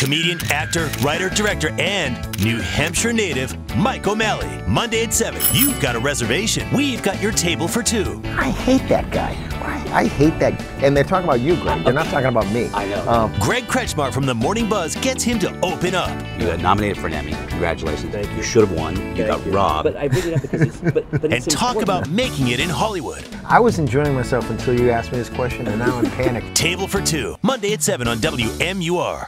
comedian, actor, writer, director, and New Hampshire native Mike O'Malley. Monday at 7. You've got a reservation. We've got your table for two. I hate that guy. I, I hate that. And they're talking about you, Greg. They're not talking about me. I know. Um, Greg Kretschmar from the Morning Buzz gets him to open up. You got nominated for an Emmy. Congratulations. Thank you. You should have won. You Thank got robbed. But I bring it up because it's, but, but And talk important. about making it in Hollywood. I was enjoying myself until you asked me this question, and now I'm panicked. Table for two. Monday at 7 on WMUR.